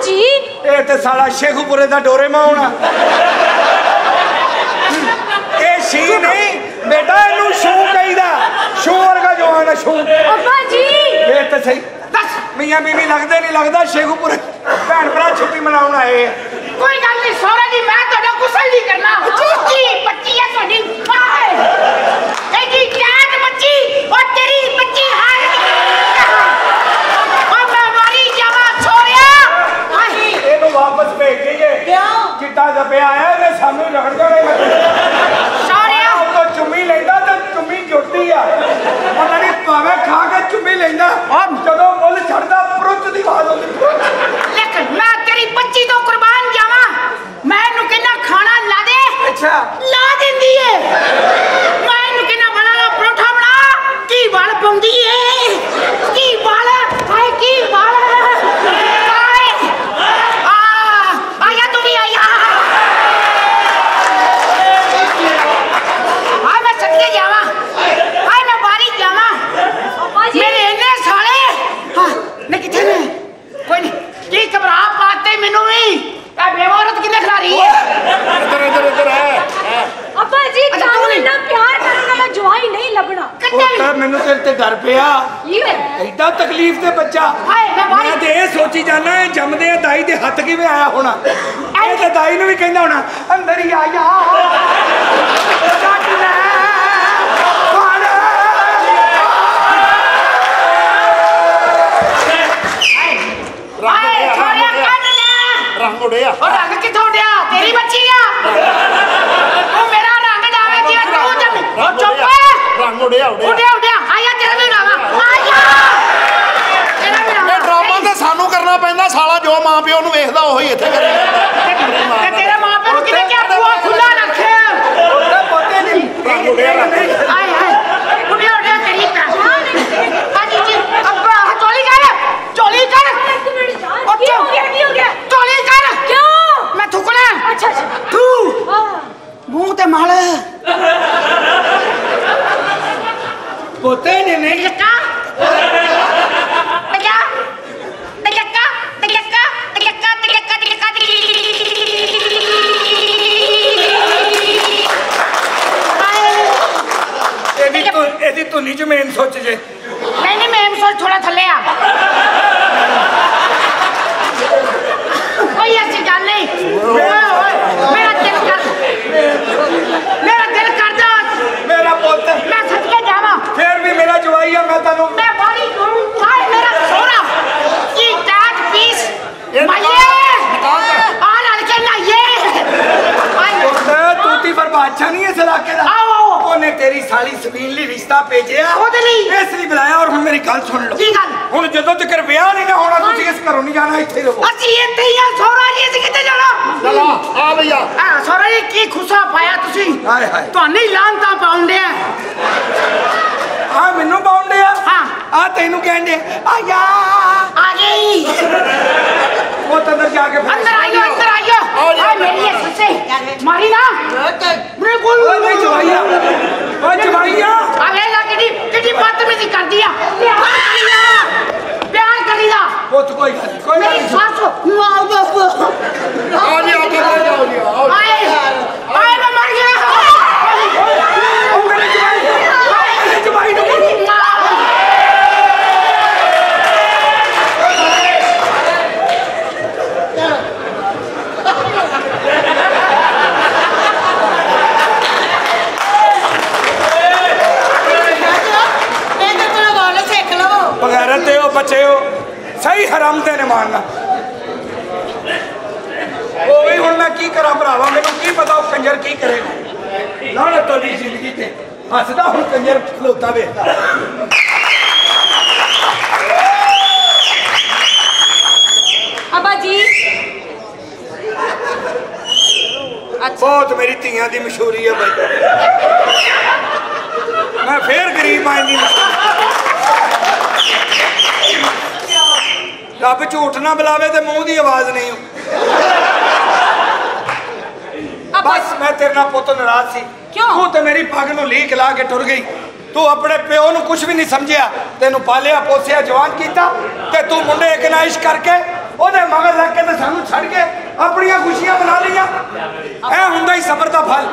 ਹਾਂਜੀ ਇਹ ਤੇ ਸਾਲਾ ਸ਼ੇਖੂਪੁਰੇ ਦਾ ਡੋਰੇ ਹੋਣਾ ਇਹ ਸ਼ੀ ਨਹੀਂ ਬੇਟਾ ਇਹਨੂੰ ਸ਼ੂ ਕਹੀਦਾ। ਸ਼ੂ ਵਰਗਾ ਜਵਾਨ ਸ਼ੂ। ਅੱਬਾ ਜੀ! ਇਹ ਤਾਂ ਸਹੀ। ਦੱਸ। ਮੀਆਂ ਬੀਵੀ ਲੱਗਦੇ ਨਹੀਂ ਲੱਗਦਾ ਸ਼ੇਖੂਪੁਰੇ। ਭੈਣ ਭਰਾ ਛੁੱਟੀ ਮਨਾਉਣ ਆਏ ਆ। ਕੋਈ ਗੱਲ ਨਹੀਂ ਸੋਹਰਾ ਜੀ ਮੈਂ ਤੁਹਾਡਾ ਗੁੱਸਾ ਨਹੀਂ ਕਰਨਾ। ਕੀ ਬੱਚੀ ਹੈ ਤੁਹਾਡੀ। ਹਾਏ ਐਡੀ ਕੈਟ ਬੱਚੀ ਉਹ ਤੇਰੀ ਬੱਚੀ ਹਾਲ ਉਹ ਮੈਂ ਮਾਰੀ ਜਾਵਾ ਛੋੜਿਆ ਹਾਏ ਇਹਨੂੰ ਵਾਪਸ ਭੇਜ ਦਈਏ ਕਿਉਂ ਜਪਿਆ ਆਇਆ ਤੇ ਸਾਨੂੰ ਹੀ ਰਗੜ ਜਾਣਾ ਛੋੜਿਆ ਉਹ ਤਾਂ ਚੁੰਮੀ ਲੈਂਦਾ ਤੇ ਚੁੰਮੀ ਜੁੜਦੀ ਆ ਪਤਾ ਨਹੀਂ ਭਾਵੇਂ ਖਾ ਕੇ ਚੁੰਮੀ ਲੈਂਦਾ ਜਦੋਂ ਮੁੱਲ ਛੱਡਦਾ ਪੁਰਤ ਦੀ ਆਵਾਜ਼ ਆਉਂਦੀ ਪੁਰਤ। ਲੇਕਿਨ ਮੈਂ ਤੇਰੀ ਬੱਚੀ ਤੋਂ ਕੁਰਬਾਨ ਜਾਵਾਂ ਮੈਂ ਇਹਨੂੰ ਕਿੰਨਾ ਖਾਣਾ ਲਾ ਦੇ ਅੱਛਾ ਲਾ ਦਿੰਦੀ ਏ ਮੈਂ ਇਹਨੂੰ ਕਿੰਨਾ ਬਣਾ ਲਾ ਪਰੌਠਾ ਬਣਾ ਕੀ ਵਾਲ ਪਾਉਂਦੀ ਏ ਕੀ ਵਾਲ ਹਾਏ ਕੀ ਵਾਲ ਹਾਏ ਆ ਆਇਆ ਤੂੰ ਵੀ ਆਇਆ ਹਾਏ ਮੈਂ ਸੱਚੇ ਜਾਵਾਂ ਹਾਏ ਮੈਂ ਬਾਰੀ ਜਾਵਾਂ ਅੱਬਾ ਜੀ ਮੇਰੇ ਇੰਨੇ ਸਾਲੇ ਹਾਂ ਮੈਂ ਕਿੱਥੇ ਨੇ ਕੋਈ ਨਹੀਂ ਕੀ ਘਬਰਾ ਪਾਤੇ ਮੈਨੂੰ ਵੀ ਇਹ ਬੇਵਰਤ ਕਿੰਨੇ ਖਿਲਾ ਰਹੀ ਹੈ ਇੱਧਰ ਇੱਧਰ ਇੱਧਰ ਹੈ ਅੱਬਾ ਜੀ ਅੱਛਾ, ਤੁਹਾਨੂੰ ਤੂੰ ਇੰਨਾ ਪਿਆਰ ਕਰਨ ਵਾਲਾ ਜਵਾਈ ਨਹੀਂ ਲੱਭਣਾ ਕਿੱਥੇ ਉਹ ਤਾਂ ਡਰ ਪਿਆ। ਐਡਾ ਤਕਲੀਫ ਤੇ ਬੱਚਾ। ਹਾਏ ਮੈਂ ਤੇ ਇਹ ਸੋਚੀ ਜਾਣਾ ਇਹ ਜੰਮਦੇ ਆ ਦਾਈ ਦੇ ਹੱਥ ਕਿਵੇਂ ਆਇਆ ਹੋਣਾ? ਇਹ ਤੇ ਦਾਈ ਨੂੰ ਵੀ ਕਹਿੰਦਾ ਹੋਣਾ ਅੰਦਰ ਹੀ ਆ ਜਾ। ਕੱਟ ਲੈ ਫੜ। ਹਾਏ ਛੋੜਿਆ ਕੱਢ ਲੈ। ਰੰਗ ਉੜਿਆ ਉਹ ਰੰਗ ਕਿੱਥੋਂ ਡਿਆ ਤੇਰੀ ਬੱਚੀ ਆ। ਉਹ ਮੇਰਾ ਰੰਗ ਡਾਵੇ ਜਿਵੇਂ ਤੂੰ ਜੰਮੀ ਉਹ ਚੁੱਪ ਰੰਗ ਉੜਿਆ ਉੜਿਆ ਉੱਡਿਆ ਉੱਡਿਆ ਆਇਆ ਤੇਰਾ ਵੀ ਰਾਵਾ ਆਇਆ ਤੇਰਾ ਵੀ ਇਹ ਰਾਵਾ ਡਰਾਮਾ ਤਾਂ ਸਾਨੂੰ ਕਰਨਾ ਪੈਂਦਾ ਸਾਲਾ ਜੋ ਮਾਂ ਪਿਓ ਨੂੰ ਵੇਖਦਾ ਉਹੀ ਇੱਥੇ ਕਰੀ। ਤੇ ਤੇਰੇ ਮਾਂ ਪਿਓ ਨੂੰ ਕਿਹਨੇ ਕਿਹਾ ਬੂਆ ਖੁੱਲਾ ਰੱਖ ਉਹਦਾ ਪੋਤੇ ਨਹੀਂ ਆਏ ਹਾਏ ਉੱਡਿਆ ਉੱਡਿਆ ਤੇਰੀ ਭੈਣ। ਹਾਂਜੀ ਜੀ ਅੱਬਾ ਚੋਲੀ ਕਰ ਚੋਲੀ ਕਰ। ਜਾਨ ਕੀ ਹੋ ਗਿਆ ਕੀ ਹੋ ਗਿਆ ਚੋਲੀ ਕਰ। ਕਿਉਂ ਮੈਂ ਥੁਕਣਾ। ਅੱਛਾ ਅੱਛਾ ਤੂੰ ਹਾਂ ਮੂੰਹ ਤੇ ਮਲ। ਪੋਤੇ ਨੇ ਨਹੀਂ ਇਹਦੀ ਧੁਨੀ ਚ ਮੇਨ ਸੋਚ ਜੇ ਨਹੀਂ ਨਹੀਂ ਮੈਂ ਸੋਚ ਥੋੜਾ ਥੱਲੇ ਆ ਕੋਈ ਐਸੀ ਗੱਲ ਨਹੀਂ ਓਏ ਓਏ ਮੇਰਾ ਦਿਲ ਕਰ ਮੇਰਾ ਦਿਲ ਕਰਦਾ ਮੇਰਾ ਪੁੱਤ ਮੈਂ ਸੱਚੇ ਜਾਵਾਂ ਫੇਰ ਵੀ ਮੇਰਾ ਜਵਾਈ ਆ ਮੈਂ ਤੈਨੂੰ ਮੈਂ ਬਾਰੀ ਕਰੂੰ ਹਾਏ ਮੇਰਾ ਸੋਹਰਾ ਕੀ ਟੈਟ ਪੀਸ ਇਹ ਮਾਈਏ ਨਿਕਾਲ ਕਰ। ਆ ਲੜ ਕੇ ਨਾਈਏ ਹਾਏ ਪੁੱਤ ਤੂੰ ਤੀ ਪਰ ਤੇਰੀ ਸਾਲੀ ਸਬੀਨ ਲਈ ਰਿਸ਼ਤਾ ਭੇਜਿਆ। ਉਹਦੇ ਲਈ? ਇਸ ਲਈ ਬੁਲਾਇਆ ਔਰ ਹੁਣ ਮੇਰੀ ਗੱਲ ਸੁਣ ਲਓ। ਕੀ ਗੱਲ? ਹੁਣ ਜਦੋਂ ਤੱਕ ਵਿਆਹ ਨਹੀਂ ਨਾ ਹੋਣਾ ਤੁਸੀਂ ਇਸ ਘਰੋਂ ਨਹੀਂ ਜਾਣਾ ਇੱਥੇ ਰਹੋ। ਅਸੀਂ ਇੱਥੇ ਹੀ ਆ ਸੋਹਰਾ ਜੀ ਅਸੀਂ ਕਿੱਥੇ ਜਾਣਾ? ਚਲਾ ਆ ਭਈਆ। ਆ ਸੋਹਰਾ ਜੀ ਕੀ ਖੁਸ਼ਾ ਪਾਇਆ ਤੁਸੀਂ? ਹਾਏ ਹਾਏ। ਤੁਹਾਨੂੰ ਹੀ ਲਾਂਤਾ ਪਾਉਂਦੇ ਆ ਆ ਮੈਨੂੰ ਪਾਉਂਦੇ ਆ ਹਾਂ। ਆ ਤੈਨੂੰ ਕਹਿੰਦੇ ਆ ਯਾ ਆ ਗਈ। ਉਹ ਤਾਂ ਅੰਦਰ ਜਾ ਕੇ ਅੰਦਰ ਆਇਓ ਅੰਦਰ ਆਇਓ। ਆ ਮੇਰੀ ਸੱਸੇ ਮਾਰੀ ਨਾ ਮੇਰੇ ਕੋਲ ਓਏ ਨਹੀਂ ਜਵਾਈਆ ਓਏ ਜਵਾਈਆ ਆ ਵੇ ਲਾ ਕਿੱਡੀ ਕਿੱਡੀ ਬਦਤਮੀਜ਼ੀ ਕਰਦੀ ਆ ਪਿਆਰ ਕਰੀਦਾ ਪਿਆਰ ਕਰੀਦਾ ਉਹ ਤਾਂ ਕੋਈ ਗੱਲ ਨੀ, ਕੋਈ ਗੱਲ ਮੇਰੀ ਨੀ। ਸੱਸ ਵਾਹ ਵਾਹ ਆ ਜੀ ਆ ਕੇ ਬਹਿ ਜਾਓ ਜੀ ਆਓ ਜੀ। ਆਏ ਆਏ ਮੈਂ ਮਰ ਗਿਆ ਉਹ ਮੇਰੇ ਜਵਾਈ ਉਹ ਮੇਰੇ ਜਵਾਈ ਨੂੰ ਇਹਦੇ ਕੋਲ ਗੱਲ ਸਿੱਖ ਲਵੋ ਬਗੈਰਤ ਤੇ ਉਹ ਬੱਚੇ ਹੋ ਸਹੀ ਹਰਾਮ ਤੇ ਨੇ ਮਾਰਨਾ ਉਹ ਵੀ ਹੁਣ ਮੈਂ ਕੀ ਕਰਾਂ ਭਰਾਵਾ ਮੈਨੂੰ ਕੀ ਪਤਾ ਉਹ ਕੰਜਰ ਕੀ ਕਰੇਗਾ। ਲਾਹਨਤ ਤੁਹਾਡੀ ਜ਼ਿੰਦਗੀ ਤੇ ਹੱਸਦਾ ਹੁਣ ਕੰਜਰ ਖਲੋਤਾ ਵੇਖਦਾ। ਅੱਬਾ ਜੀ। ਬਹੁਤ ਮੇਰੀ ਧੀਆਂ ਦੀ ਮਸ਼ਹੂਰੀ ਹੈ ਬਾਈ। ਮੈਂ ਫੇਰ ਗਰੀਬ ਆਂ ਦੀ ਰੱਬ ਝੂਠ ਨਾ ਬੁਲਾਵੇ ਤੇ ਮੂੰਹ ਦੀ ਆਵਾਜ਼ ਨਹੀਂ ਬਸ ਮੈਂ ਤੇਰੇ ਨਾਲ ਪੁੱਤ ਨਾਰਾਜ਼ ਸੀ। ਕਿਉਂ? ਤੂੰ ਤੇ ਮੇਰੀ ਪੱਗ ਨੂੰ ਲੀਕ ਲਾ ਕੇ ਟੁਰ ਗਈ। ਤੂੰ ਆਪਣੇ ਪਿਓ ਨੂੰ ਕੁਝ ਵੀ ਨਹੀਂ ਸਮਝਿਆ। ਤੈਨੂੰ ਪਾਲਿਆ ਪੋਸਿਆ ਜਵਾਨ ਕੀਤਾ ਤੇ ਤੂੰ ਮੁੰਡੇ ਇੱਕ ਨਾਲ ਇਸ਼ਕ ਕਰਕੇ ਉਹਦੇ ਮਗਰ ਲੱਗ ਕੇ ਤੇ ਸਾਨੂੰ ਛੱਡ ਕੇ ਆਪਣੀਆਂ ਖੁਸ਼ੀਆਂ ਮਨਾ ਲਈਆਂ ਇਹ ਹੁੰਦਾ ਹੀ ਸਬਰ ਦਾ ਫਲ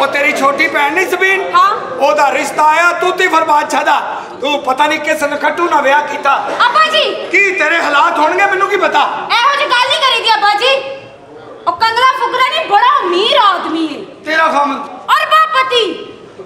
ਉਹ ਤੇਰੀ ਛੋਟੀ ਭੈਣ ਨਹੀਂ ਸਬੀਨ? ਹਾਂ। ਉਹਦਾ ਰਿਸ਼ਤਾ ਆਇਆ ਤੂੰ ਤੀ ਫਰਮਾਦ ਛਦਾ ਤੂੰ ਪਤਾ ਨਹੀਂ ਕਿਸ ਨਖੱਟੂ ਨਾਲ ਵਿਆਹ ਕੀਤਾ। ਅੱਬਾ ਜੀ। ਕੀ ਤੇਰੇ ਹਾਲਾਤ ਹੋਣਗੇ ਮੈਨੂੰ ਕੀ ਪਤਾ? ਇਹੋ ਜਿਹੀ ਗੱਲ ਨਹੀਂ ਕਰੀਦੀ ਅੱਬਾ ਜੀ। ਉਹ ਕੰਗਲਾ ਫੁਕਰਾ ਨਹੀਂ ਬੜਾ ਅਮੀਰ ਆਦਮੀ ਹੈ। ਤੇਰਾ ਖਾਮਨ ਅਰਬਾਪਤੀ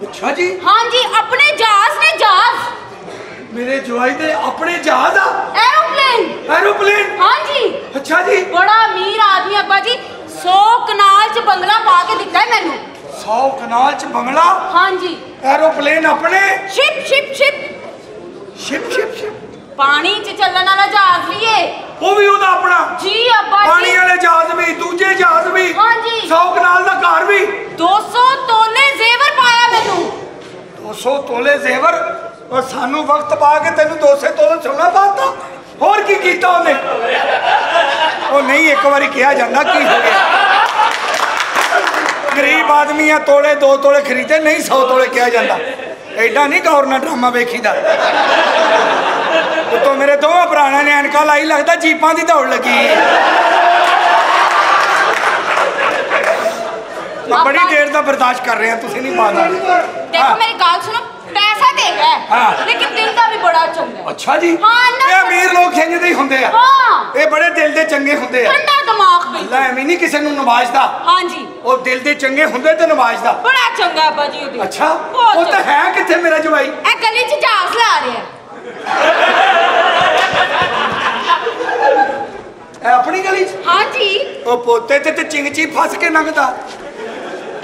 ਅੱਛਾ ਜੀ। ਹਾਂਜੀ ਆਪਣੇ ਜਹਾਜ਼ ਨੇ ਜਹਾਜ਼। ਮੇਰੇ ਜਵਾਈ ਦੇ ਆਪਣੇ ਜਹਾਜ਼ ਆ? ਐਰੋਪਲੇਨ ਐਰੋਪਲੇਨ ਹਾਂਜੀ ਅੱਛਾ ਜੀ। ਬੜਾ ਅਮੀਰ ਆਦਮੀ ਅੱਬਾ ਜੀ। 100 ਕਨਾਲ ਚ ਬੰਗਲਾ ਪਾ ਕੇ ਦਿੱਤਾ ਹੈ ਮੈਨੂੰ। 100 ਕਨਾਲ ਚ ਬੰਗਲਾ। ਹਾਂਜੀ। ਐਰੋਪਲੇਨ ਆਪਣੇ। Ship ship ship ship ship ship ਪਾਣੀ ਚ ਚੱਲਣ ਵਾਲਾ ਜਹਾਜ਼ ਵੀ ਹੈ ਉਹ ਵੀ ਉਹਦਾ ਆਪਣਾ। ਜੀ ਅੱਬਾ ਪਾਣੀ ਵਾਲੇ ਜਹਾਜ਼ ਵੀ ਦੂਜੇ ਜਹਾਜ਼ ਵੀ। ਹਾਂਜੀ। 100 ਕਨਾਲ ਦਾ ਘਰ ਵੀ। 200 ਤੋਲੇ ਜ਼ੇਵਰ ਪਾਇਆ ਮੈਨੂੰ। 200 ਤੋਲੇ ਜ਼ੇਵਰ। ਔਰ ਸਾਨੂੰ ਵਕਤ ਪਾ ਕੇ ਤੈਨੂੰ 200 ਤੋਲੇ ਸੋਨਾ ਪਾਤਾ। ਹੋਰ ਕੀ ਕੀਤਾ ਉਹਨੇ? ਉਹ ਨਹੀਂ ਇੱਕ ਵਾਰੀ ਕਿਹਾ ਜਾਂਦਾ ਕੀ ਹੋ ਗਿਆ? ਆਦਮੀ ਆ ਤੋਲੇ ਦੋ ਤੋਲੇ ਖਰੀਦੇ ਨਹੀਂ 100 ਤੋਲੇ ਕਿਹਾ ਜਾਂਦਾ। ਐਡਾ ਨਹੀਂ ਗੌਰ ਨਾਲ ਡਰਾਮਾ ਵੇਖੀਦਾ। ਉਤੋਂ ਮੇਰੇ ਦੋਵਾਂ ਭਰਾਵਾਂ ਨੇ ਐਨਕਾਂ ਲਾਈ ਲੱਗਦਾ ਜੀਪਾਂ ਦੀ ਦੌੜ ਲੱਗੀ। ਬੜੀ ਦੇਰ ਦਾ ਬਰਦਾਸ਼ਤ ਕਰ ਰਿਹਾ ਤੁਸੀਂ ਨਹੀਂ ਪਾਉਂਦਾ। ਦੇਖੋ ਮੇਰੀ ਗੱਲ ਸੁਣੋ ਪੈਸਾ ਦੇਗਾ ਹਾਂ। ਹੈ। ਲੇਕਿਨ ਦਿਲ ਦਾ ਵੀ ਬੜਾ ਚੰਗਾ। ਹੈ ਅੱਛਾ ਜੀ। ਹਾਂ, ਇਹ ਅਮੀਰ ਲੋਕ ਇੰਜ ਦੇ ਹੀ ਹੁੰਦੇ ਆ। ਹਾਂ। ਇਹ ਬੜੇ ਦਿਲ ਦੇ ਚੰਗੇ ਹੁੰਦੇ ਆ। ਠੰਡਾ ਦਿਮਾਗ ਵੀ। ਅੱਲਾ ਐਵੇਂ ਨਹੀਂ ਕਿਸੇ ਨੂੰ ਨਵਾਜ਼ਦਾ। ਹਾਂਜੀ ਉਹ ਦਿਲ ਦੇ ਚੰਗੇ ਹੁੰਦੇ ਤੇ ਨਵਾਜ਼ਦਾ। ਬੜਾ ਚੰਗਾ ਅੱਬਾ ਜੀ ਉਹਦੀ। ਅੱਛਾ। ਉਹ ਤਾਂ ਹੈ ਕਿੱਥੇ ਮੇਰਾ ਜਵਾਈ? ਇਹ ਗਲੀ ਚ ਜਹਾਜ਼ ਲਾ ਰਿਹਾ। ਹੈ ਇਹ ਆਪਣੀ ਗਲੀ 'ਚ? ਹਾਂਜੀ ਉਹ ਪੋਤੇ ਤੇ ਤੇ ਚਿੰਗਚੀ ਫਸ ਕੇ ਲੰਘਦਾ।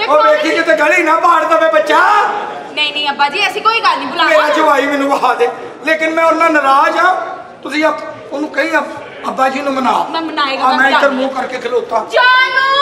ਤੇ ਉਹ ਵੇਖੀ ਕਿਤੇ ਗਲੀ ਨਾ ਪਾੜ ਦਵੇ ਬੱਚਾ। ਨਹੀਂ ਨਹੀਂ ਅੱਬਾ ਜੀ ਐਸੀ ਕੋਈ ਗੱਲ ਨਹੀਂ ਮੇਰਾ ਬੁਲਾਵਾ ਜਵਾਈ ਮੈਨੂੰ ਵਹਾ ਦੇ। ਲੇਕਿਨ ਮੈਂ ਉਹਨਾਂ ਨਾਰਾਜ਼ ਆ। ਤੁਸੀਂ ਉਹਨੂੰ ਕਹੀ ਅੱਬਾ ਜੀ ਨੂੰ ਮਨਾ। ਮੈਂ ਮਨਾਏਗਾ, ਮੈਂ ਇੱਧਰ। ਮੂੰਹ ਕਰਕੇ ਖਲੋਤਾ। ਜਾਨੂ